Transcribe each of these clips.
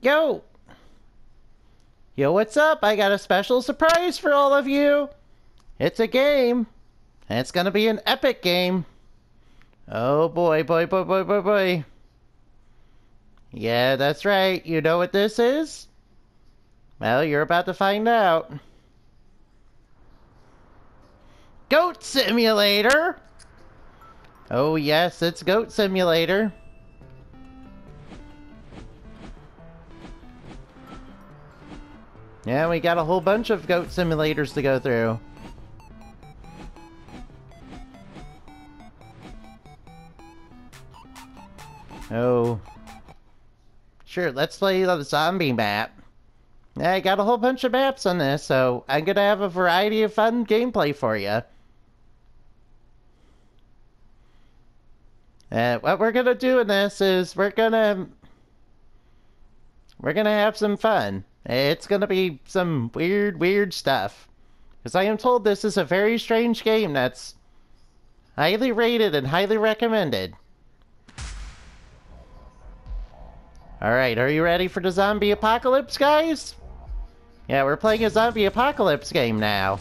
Yo! Yo, what's up? I got a special surprise for all of you! It's a game! And it's gonna be an epic game! Oh boy, boy, boy, boy, boy, boy. Yeah, that's right. You know what this is? Well, you're about to find out. Goat Simulator! Oh yes, it's Goat Simulator. Yeah, we got a whole bunch of goat simulators to go through. Oh. Sure, let's play the zombie map. I got a whole bunch of maps on this, so I'm gonna have a variety of fun gameplay for you. Uh, what we're gonna do in this is we're gonna we're gonna have some fun. It's gonna be some weird, weird stuff. Because I am told this is a very strange game that's highly rated and highly recommended. Alright, are you ready for the zombie apocalypse, guys? Yeah, we're playing a zombie apocalypse game now.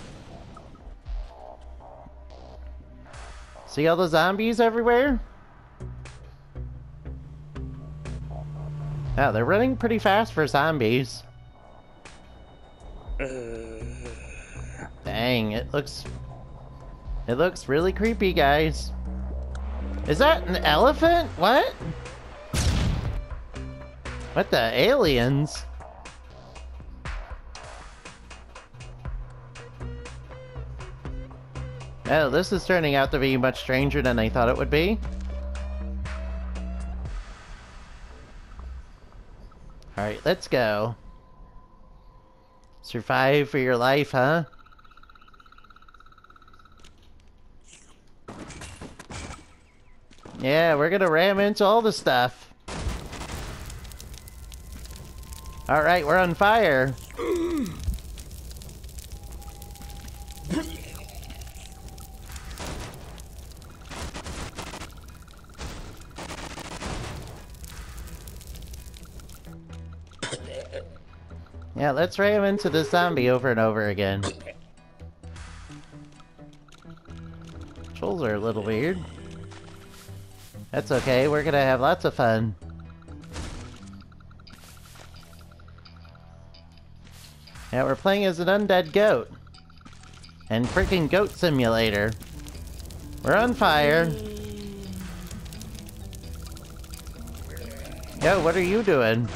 See all the zombies everywhere? Oh, they're running pretty fast for zombies. Dang, it looks... It looks really creepy, guys. Is that an elephant? What? What the aliens? Oh, this is turning out to be much stranger than I thought it would be. Alright, let's go. Survive for your life, huh? Yeah, we're gonna ram into all the stuff. Alright, we're on fire. Yeah, let's ram into the zombie over and over again. Trolls are a little weird. That's okay, we're gonna have lots of fun. Yeah, we're playing as an undead goat. And freaking goat simulator. We're on fire. Yo, what are you doing?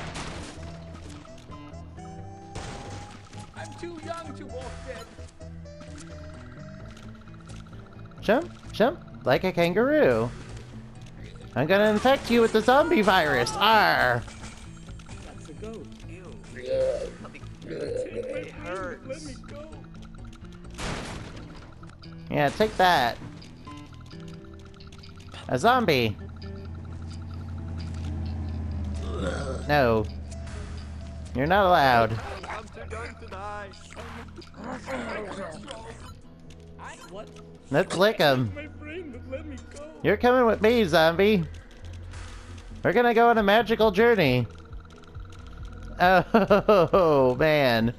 Jump, jump, like a kangaroo. I'm gonna infect you with the zombie virus. Arr! That's a goat. Ew. It hurts. Let me go. Yeah, take that. A zombie. No. You're not allowed. I'm too young to die. What? Let's lick him. My brain would let me go. You're coming with me, zombie. We're gonna go on a magical journey. Oh, man.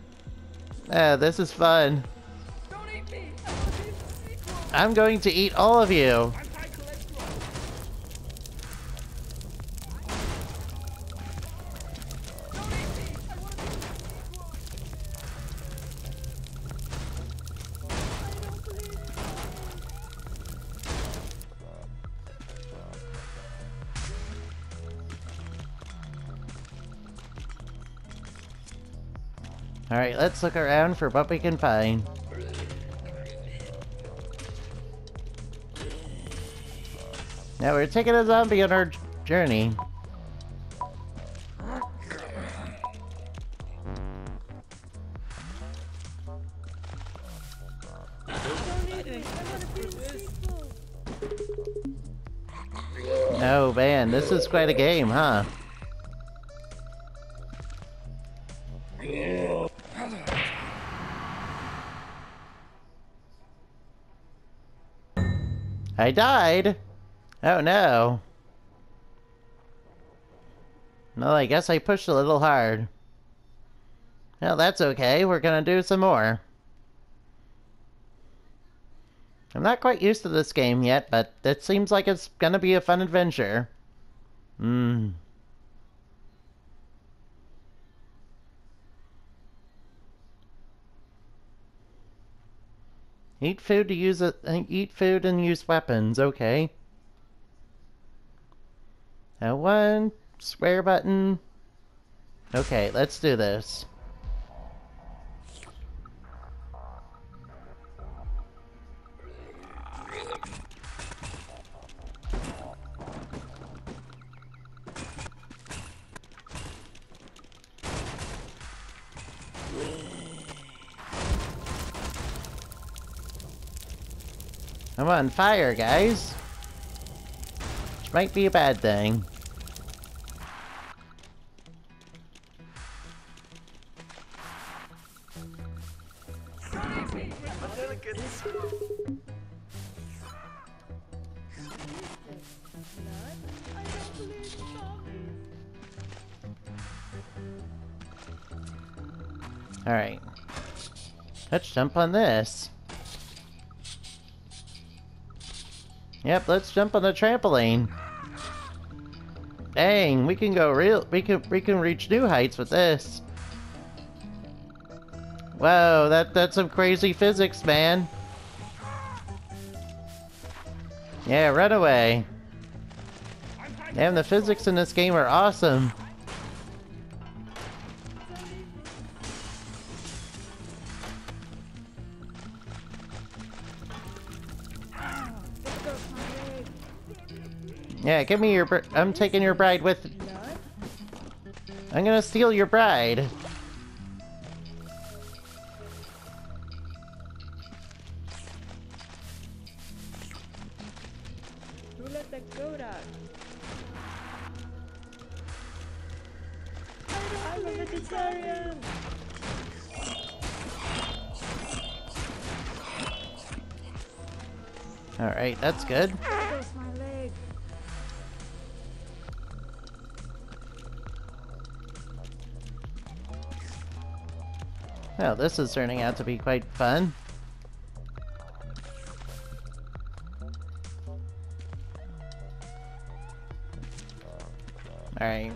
Uh, this is fun. Don't eat me. I want to eat the sequel. I'm going to eat all of you. Let's look around for what we can find. Now we're taking a zombie on our journey. Oh man, this is quite a game, huh? I died. Oh no. Well, I guess I pushed a little hard. Well, that's okay. We're gonna do some more. I'm not quite used to this game yet, but it seems like it's gonna be a fun adventure. Mmm. Eat food to use it. Eat food and use weapons. Okay. Now one square button. Okay, let's do this. I'm on fire, guys. Which might be a bad thing. Alright. Let's jump on this. Yep, let's jump on the trampoline. Dang, we can go real we can we can reach new heights with this. Whoa, that that's some crazy physics, man. Yeah, run away. Damn, the physics in this game are awesome. Yeah, give me your. I'm taking your bride with. I'm gonna steal your bride. I'm a vegetarian. All right, that's good. Well, this is turning out to be quite fun. Alright.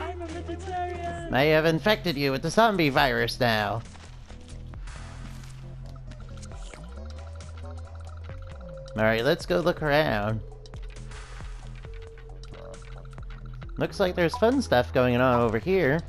I'm a vegetarian. I have infected you with the zombie virus now. Alright, let's go look around. Looks like there's fun stuff going on over here.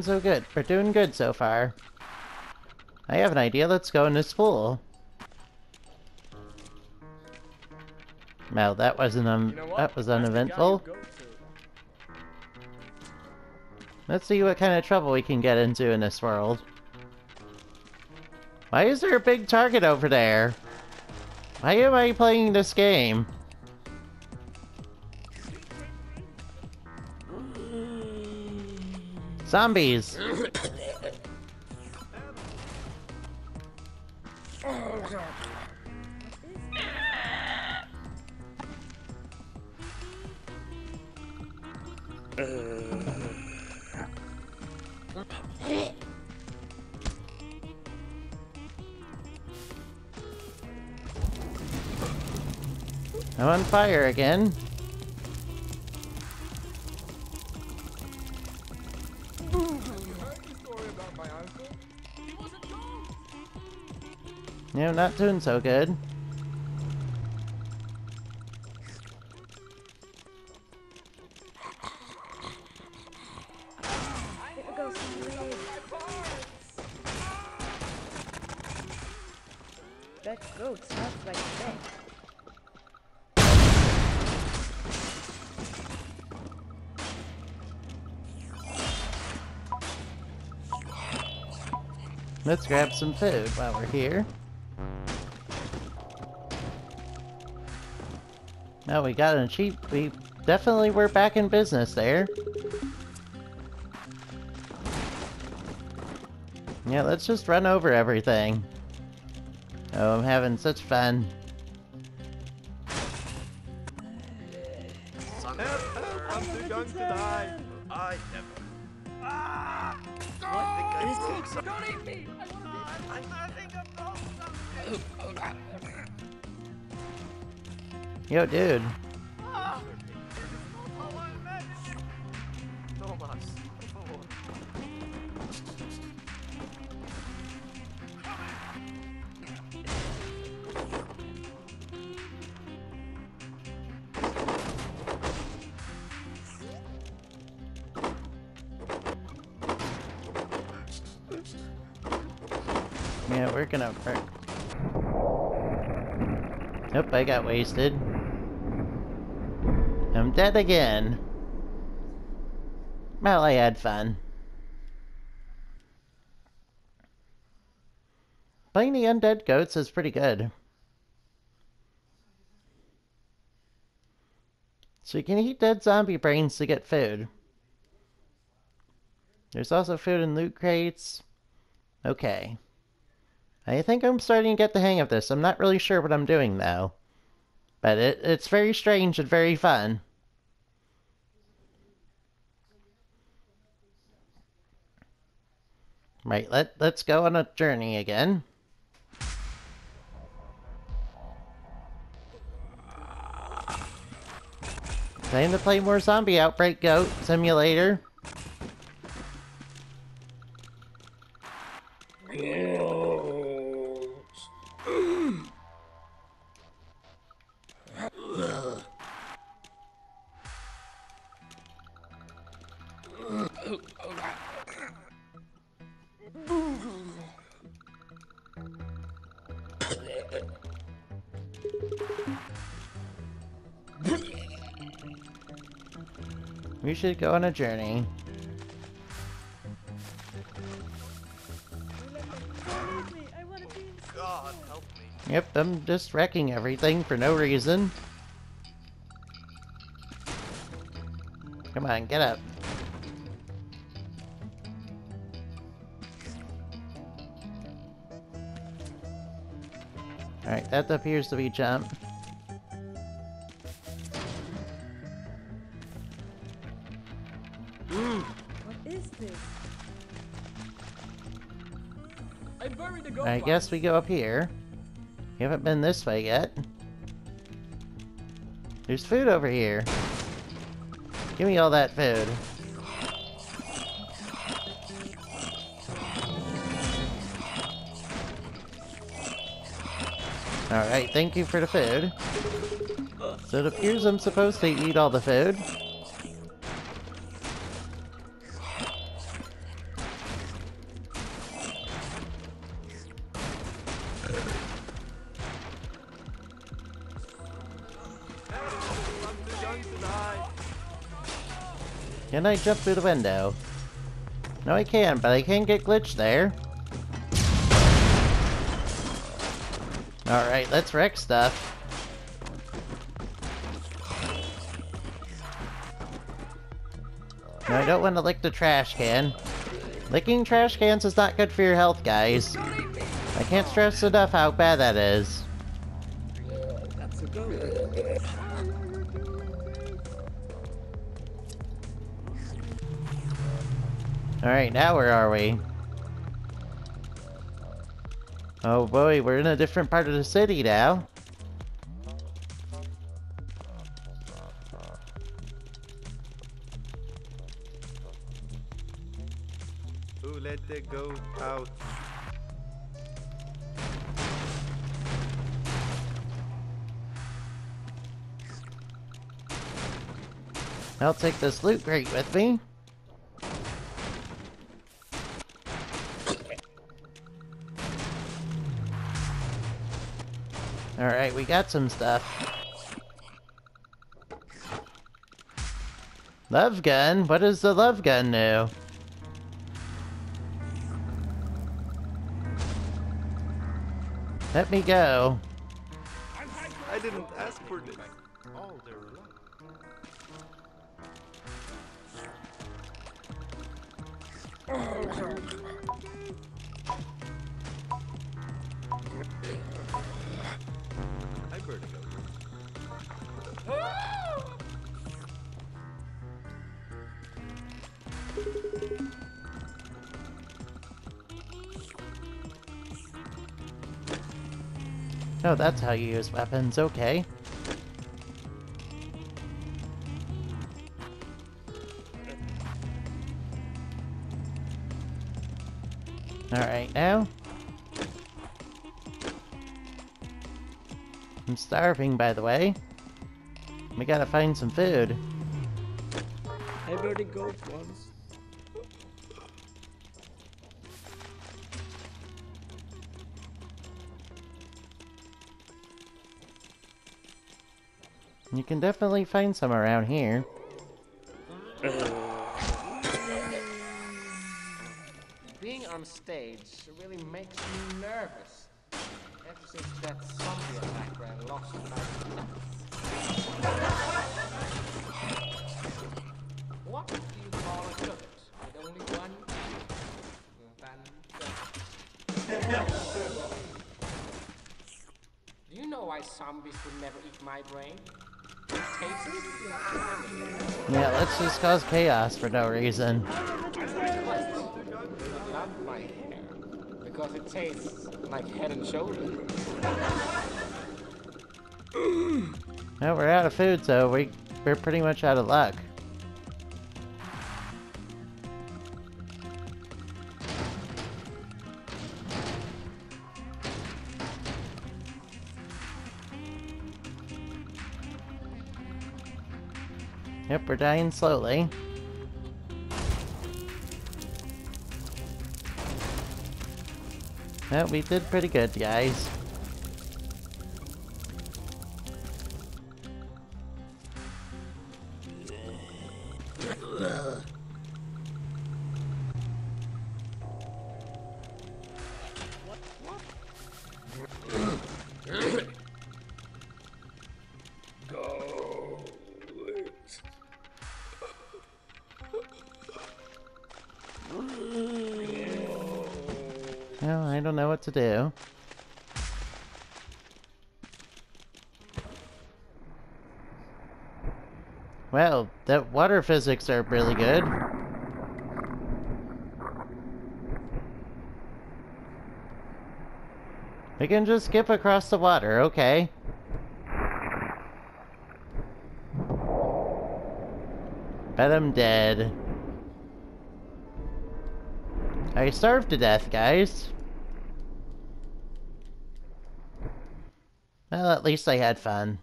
Doing so good. We're doing good so far. I have an idea. Let's go in this pool. Well, that wasn't um, You know that was That's the guy you uneventful. Let's see what kind of trouble we can get into in this world. Why is there a big target over there? Why am I playing this game? Zombies! I'm on fire again. you're not doing so good. Let's grab some food while we're here. Now we got a cheap. We definitely were back in business there. Yeah, let's just run over everything. Oh, I'm having such fun. Yo, dude. Yeah, we're gonna. Nope, I got wasted. Dead again. Well, I had fun. Playing the undead goats is pretty good. So you can eat dead zombie brains to get food. There's also food in loot crates. Okay. I think I'm starting to get the hang of this. I'm not really sure what I'm doing though. But it, it's very strange and very fun. Right, let, let's go on a journey again. Time to play more Zombie Outbreak Goat Simulator. We should go on a journey. God. Yep, I'm just wrecking everything for no reason. Come on, get up. That appears to be jump. Hmm. What is this? I buried the goat. I guess we go up here. We haven't been this way yet. There's food over here. Give me all that food. Alright, thank you for the food. So it appears I'm supposed to eat all the food. Can I jump through the window? No, I can, but I can get glitched there. Alright, let's wreck stuff. I don't want to lick the trash can. Licking trash cans is not good for your health, guys. I can't stress enough how bad that is. Alright, now where are we? Oh boy, we're in a different part of the city now. Who let the goat out? I'll take this loot crate with me. Alright, we got some stuff. Love gun? What is the love gun do? Let me go. I didn't ask for this. Oh, Oh, that's how you use weapons. Okay. Alright, now. I'm starving, by the way. We gotta find some food. Once. You can definitely find some around here. Being on stage really makes me nervous. Ever since that zombie attack where I lost my. What do you call a goat with only one Do you know why zombies would never eat my brain? Yeah, let's just cause chaos for no reason. Not my hair, because it tastes like head and shoulders. Well, we're out of food, so we, we're pretty much out of luck. We're dying slowly. Well, we did pretty good, guys. Don't know what to do. Well, the water physics are really good. We can just skip across the water, okay. Bet I'm dead. I starved to death, guys. Well, at least I had fun.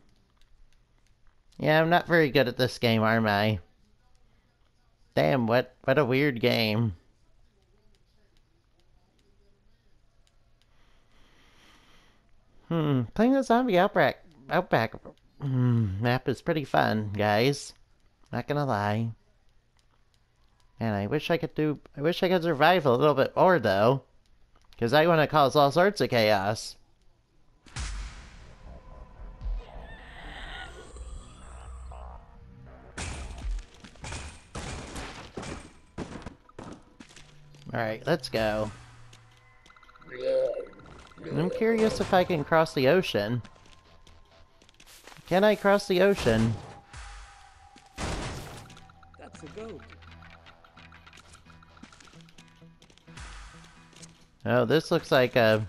Yeah, I'm not very good at this game, am I? Damn, what what a weird game. Hmm, playing the zombie outback outback hmm, map is pretty fun, guys. Not gonna lie. And I wish I could do I wish I could survive a little bit more though. Cause I wanna cause all sorts of chaos. Alright, let's go. I'm curious if I can cross the ocean. Can I cross the ocean? That's a goat. Oh, this looks like a...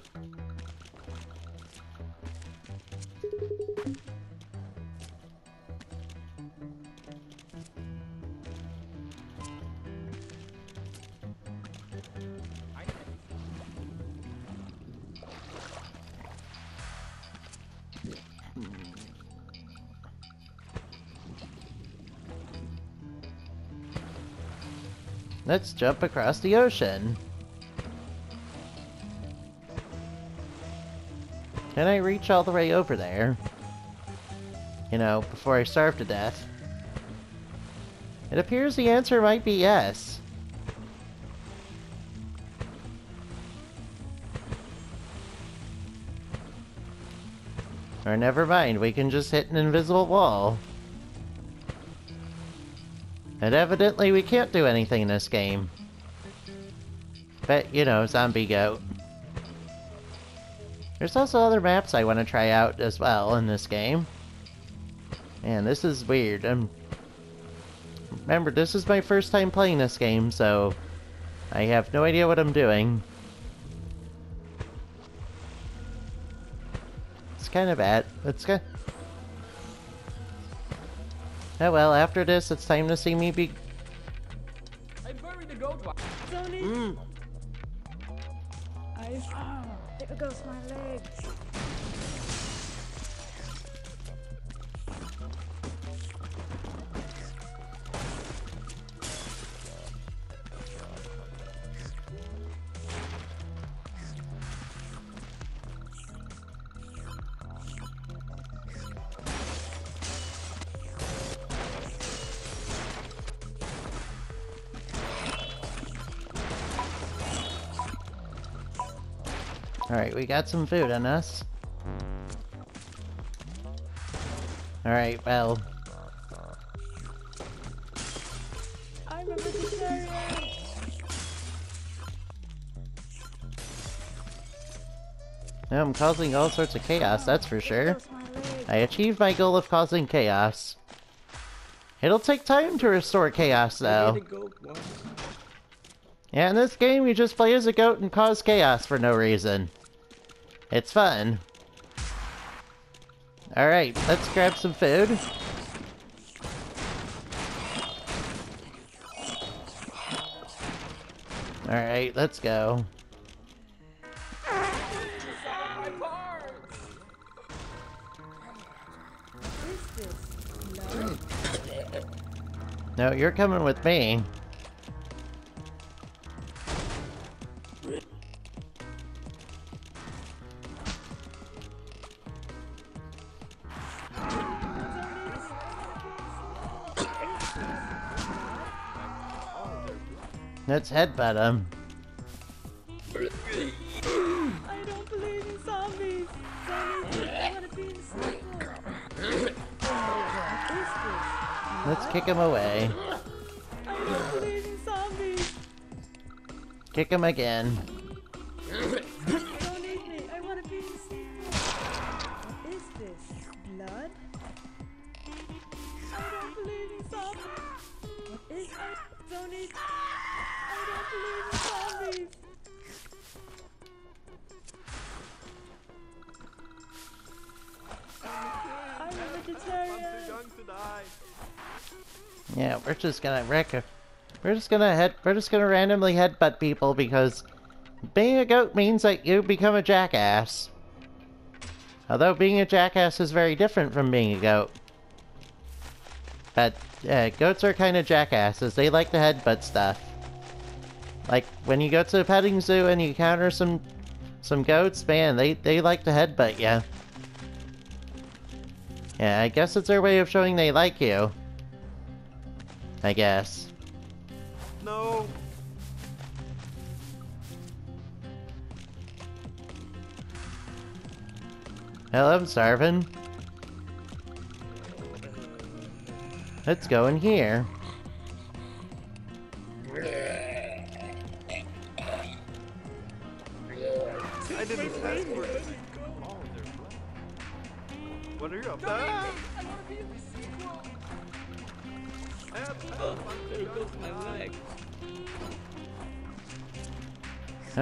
Let's jump across the ocean. Can I reach all the way over there? You know, before I starve to death? It appears the answer might be yes. Or never mind, we can just hit an invisible wall. And evidently we can't do anything in this game. But, you know, zombie goat. There's also other maps I want to try out as well in this game. Man, this is weird. Um, remember, this is my first time playing this game, so I have no idea what I'm doing. It's kind of bad. It's good. Oh well, after this, it's time to see me be. I buried the goat one. Tony! Mm. I... There goes my leg. Alright, we got some food on us. Alright, well, I'm a vegetarian! I'm causing all sorts of chaos, that's for sure. goes my leg. I achieved my goal of causing chaos. It'll take time to restore chaos, though. hit a goat once. Yeah, in this game, you just play as a goat and cause chaos for no reason. It's fun. Alright, let's grab some food. Alright, let's go. No, you're coming with me. Let's headbutt him. I don't believe in zombies! Zombies, I wanna be in circle! What is this? Let's kick him away. I don't believe in zombies! Kick him again. Just gonna wreck We're just gonna head. We're just gonna randomly headbutt people because being a goat means that you become a jackass. Although being a jackass is very different from being a goat. But uh, goats are kind of jackasses. They like to headbutt stuff. Like when you go to a petting zoo and you encounter some some goats, man, they they like to headbutt you. Yeah, I guess it's their way of showing they like you. I guess. No. Hell, I'm starving. Let's go in here.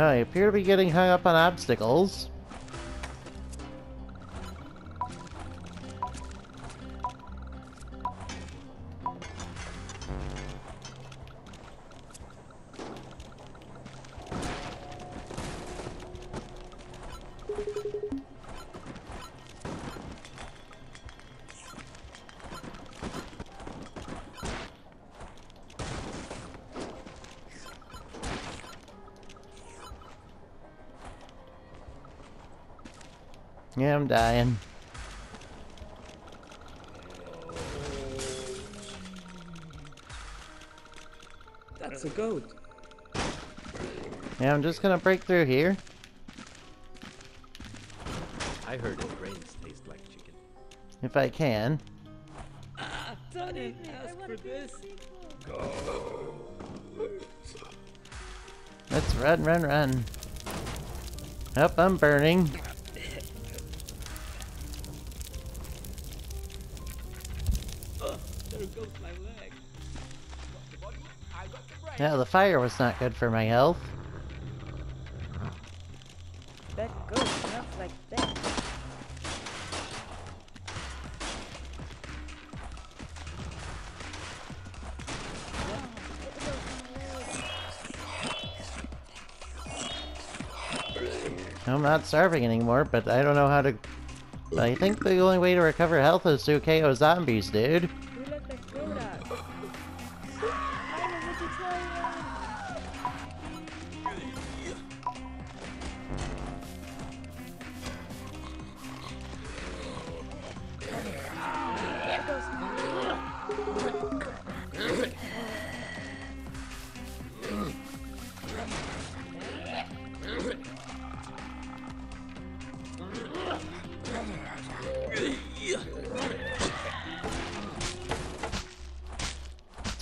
I appear to be getting hung up on obstacles. Yeah, I'm dying. That's a goat. Yeah, I'm just gonna break through here. I heard his brains taste like chicken. If I can. Didn't I ask wanna for this. sequel. Let's run, run, run. Up, I'm burning. Yeah, the fire was not good for my health. That smells like that. I'm not starving anymore, but I don't know how to... I think the only way to recover health is to KO zombies, dude.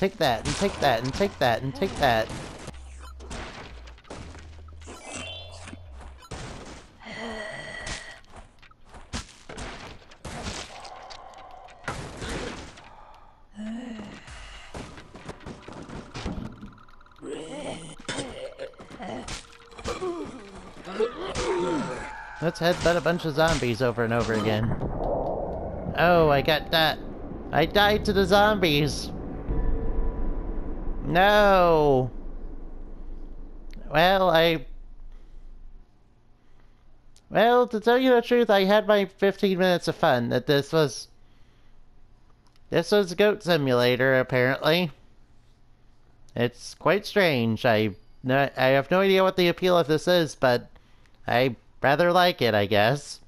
Take that, and take that, and take that, and take that. Let's headbutt a bunch of zombies over and over again. Oh, I got that. I died to the zombies. No. Well, I. Well, to tell you the truth, I had my 15 minutes of fun. That this was. This was a Goat Simulator, apparently. It's quite strange. I, no, I have no idea what the appeal of this is, but I rather like it, I guess.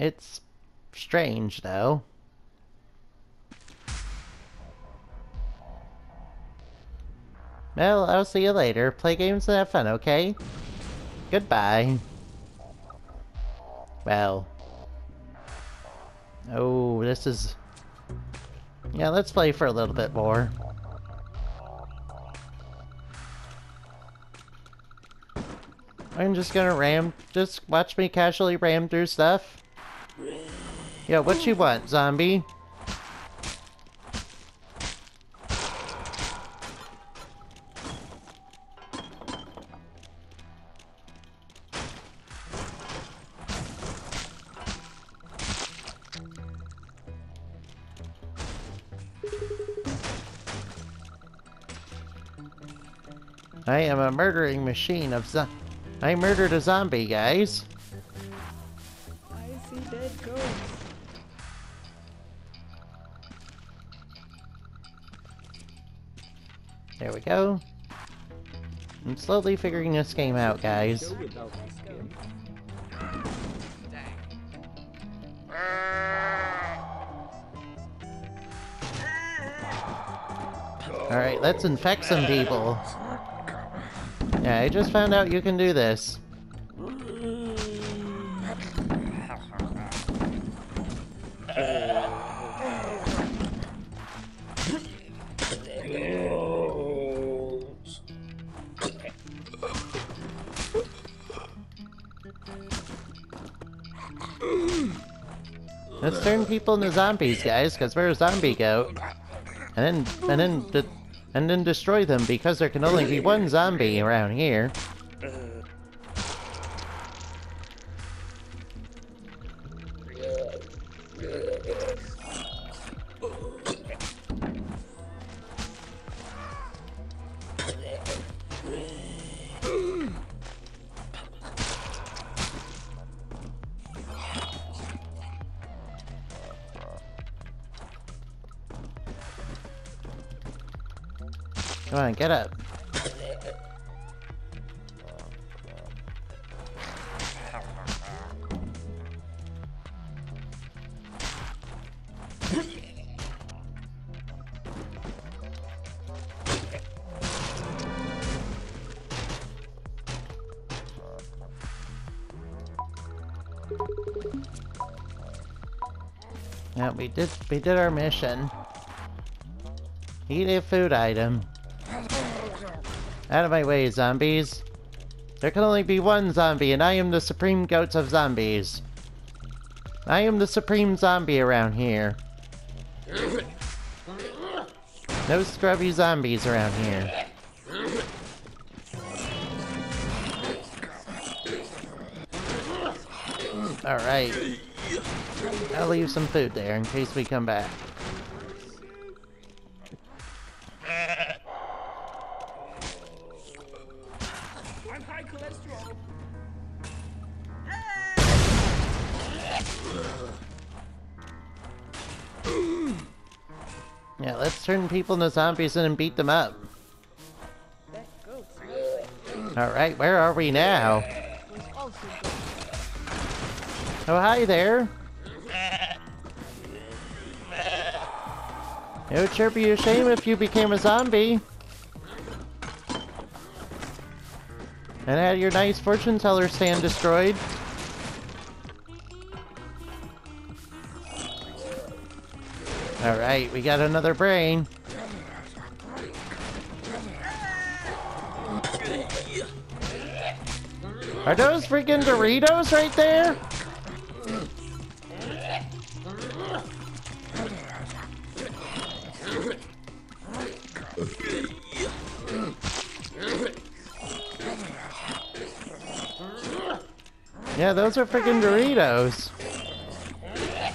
It's strange, though. Well, I'll see you later. Play games and have fun, okay? Goodbye. Well. Oh, this is... Yeah, let's play for a little bit more. I'm just gonna ram... Just watch me casually ram through stuff. Yeah, what you want, zombie? I am a murdering machine of zo- I murdered a zombie, guys. There we go. I'm slowly figuring this game out, guys. Alright, let's infect some people. Yeah, I just found out you can do this. People into zombies, guys, because we're a zombie goat. And then, and then, and then destroy them because there can only be one zombie around here. Come on, get up. Yeah, we did we did our mission. Eat a food item. Out of my way, zombies. There can only be one zombie, and I am the supreme goat of zombies. I am the supreme zombie around here. No scrubby zombies around here. Alright. I'll leave some food there in case we come back. Yeah, let's turn people into zombies and beat them up. Alright, where are we now? Oh, hi there. It would sure be a shame if you became a zombie. And had your nice fortune teller stand destroyed. Alright, we got another brain. Are those freaking Doritos right there? Yeah, those are freaking Doritos.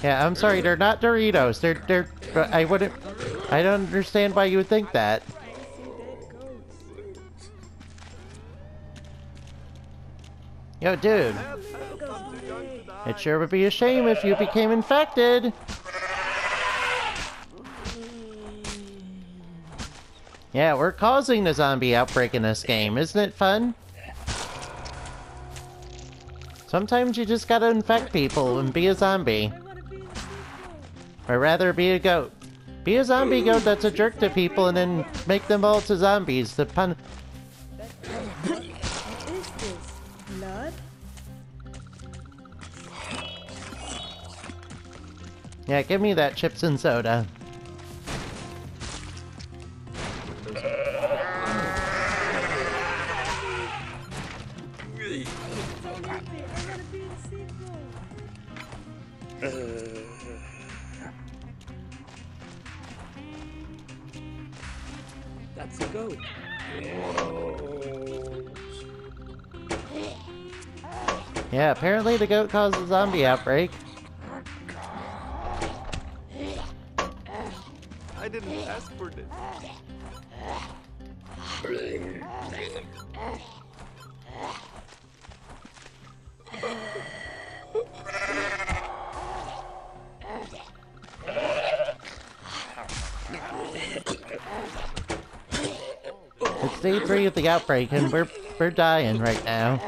Yeah, I'm sorry, they're not Doritos. They're they're. I wouldn't. I don't understand why you would think that. Yo, dude, it sure would be a shame if you became infected. Yeah, we're causing the zombie outbreak in this game. Isn't it fun? Sometimes you just gotta infect people and be a zombie. I want to be in the sequel. Or rather, be a goat. Be a zombie goat that's a jerk to people and then make them all to zombies. The pun. This? Yeah, give me that chips and soda. Apparently the goat caused a zombie outbreak. I didn't ask for this. It's day three of the outbreak, and we're we're dying right now.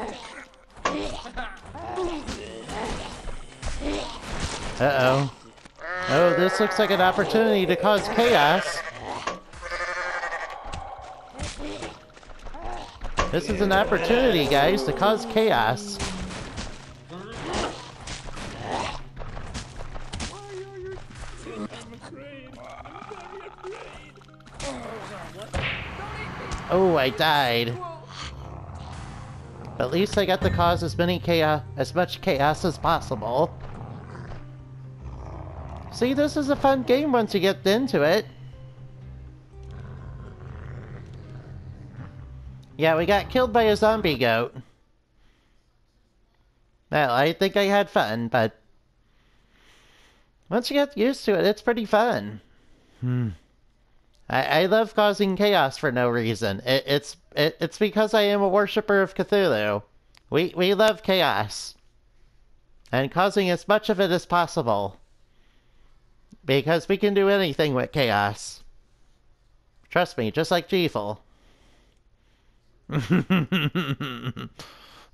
Uh oh. This looks like an opportunity to cause chaos. This is an opportunity, guys, to cause chaos. Oh, I died. At least I got to cause as many chaos, as much chaos as possible. See, this is a fun game once you get into it. Yeah, we got killed by a zombie goat. Well, I think I had fun, but once you get used to it, it's pretty fun. Hmm. I, I love causing chaos for no reason. It, it's it, it's because I am a worshiper of Cthulhu. We we love chaos and causing as much of it as possible because we can do anything with chaos. Trust me, just like Jeefel.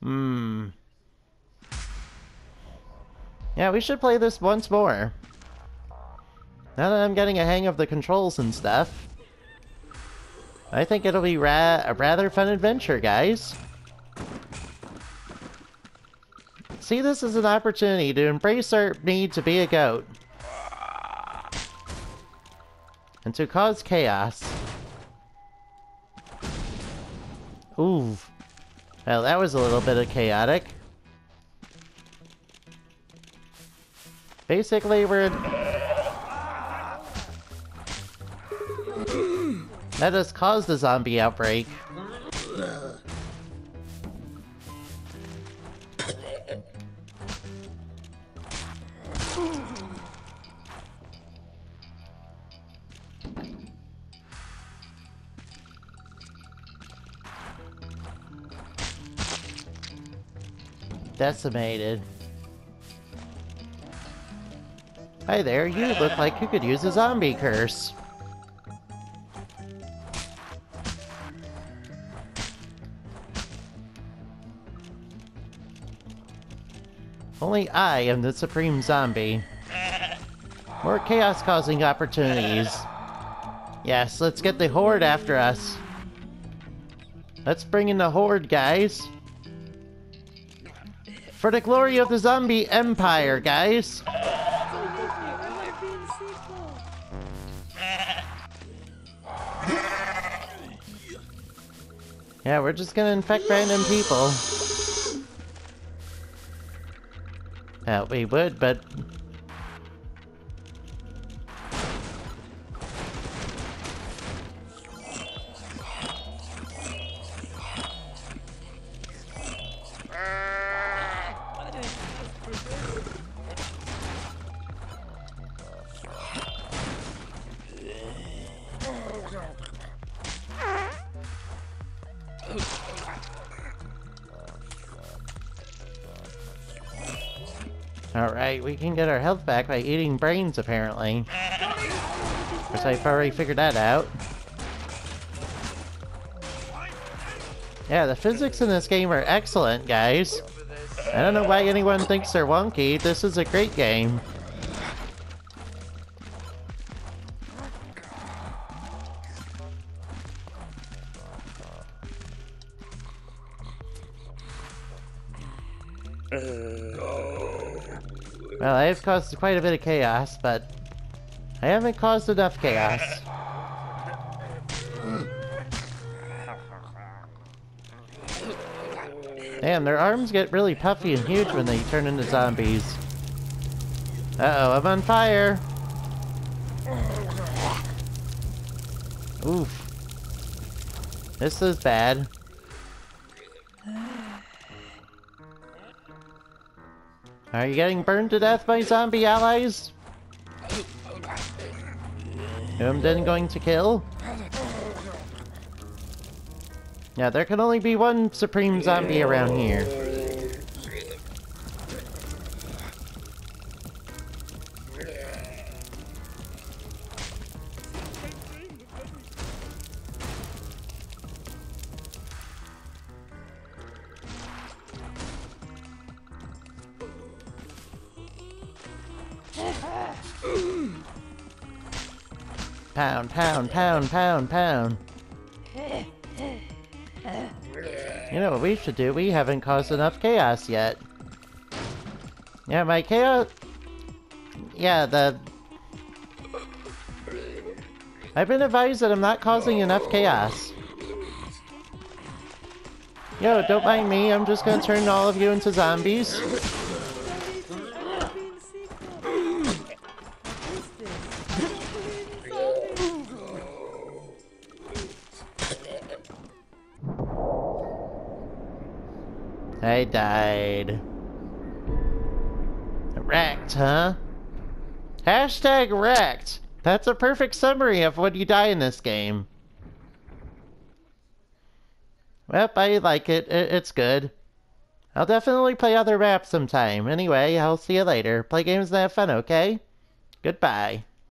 Hmm. Yeah, we should play this once more. Now that I'm getting a hang of the controls and stuff, I think it'll be ra a rather fun adventure, guys. see this as an opportunity to embrace our need to be a goat. And to cause chaos. Ooh. Well, that was a little bit of chaotic. Basically, we're... That has caused a zombie outbreak. Decimated. Hi there, you look like you could use a zombie curse. Only I am the supreme zombie. More chaos-causing opportunities. Yes, let's get the Horde after us. Let's bring in the Horde, guys. For the glory of the zombie empire, guys. Yeah, we're just gonna infect random people. Yeah, we would, but... we can get our health back by eating brains, apparently. Of course, I've already figured that out. Yeah, the physics in this game are excellent, guys. I don't know why anyone thinks they're wonky. This is a great game. I have caused quite a bit of chaos, but I haven't caused enough chaos. Damn, their arms get really puffy and huge when they turn into zombies. Uh-oh, I'm on fire! Oof. This is bad. Are you getting burned to death by zombie allies? Who I'm then going to kill? Yeah, there can only be one supreme zombie around here. Pound, pound, pound, pound, pound. You know what we should do? We haven't caused enough chaos yet. Yeah, my chaos... Yeah, the... I've been advised that I'm not causing enough chaos. Yo, don't mind me, I'm just gonna turn all of you into zombies. Hashtag wrecked. That's a perfect summary of when you die in this game. Well, I like it. I- It's good. I'll definitely play other maps sometime. Anyway, I'll see you later. Play games and have fun, okay? Goodbye.